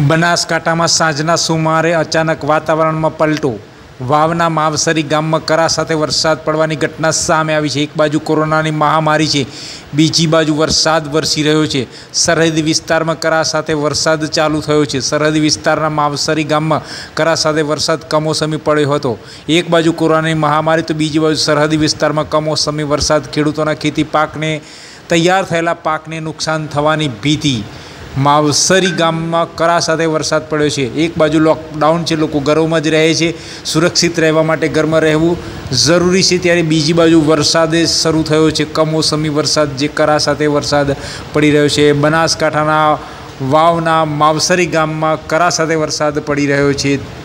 બનાસકાંઠામાં સાંજના સુમારે અચાનક વાતાવરણમાં પલટો. વાવના માવસરી ગામમાં કરા સાથે વરસાદ પડવાની ઘટના સામે આવી છે. એક બાજુ કોરોનાની મહામારી છે, બીજી બાજુ વરસાદ વરસી રહ્યો છે. સરહદી વિસ્તારમાં કરા સાથે વરસાદ ચાલુ થયો છે. સરહદી વિસ્તારના માવસરી ગામમાં કરા સાથે વરસાદ કમોસમી પડ્યો હતો. એક બાજુ કોરોનાની મહામારી તો બીજી બાજુ સરહદી વિસ્તારમાં કમોસમી વરસાદ. ખેડૂતોના ખેતી પાકને તૈયાર થયેલા પાકને નુકસાન થવાની ભીતિ. માવસરી ગામમાં કરા સાથે વરસાદ પડ્યો છે. એક બાજુ લોકડાઉન છે, લોકો ઘરોમાં જ રહે છે. સુરક્ષિત રહેવા માટે ઘરમાં રહેવું જરૂરી છે. ત્યારે બીજી બાજુ વરસાદે શરૂ થયો છે. કમોસમી વરસાદ જે કરા સાથે વરસાદ પડી રહ્યો છે. બનાસકાંઠાના વાવના માવસરી ગામમાં કરા સાથે વરસાદ પડી રહ્યો છે.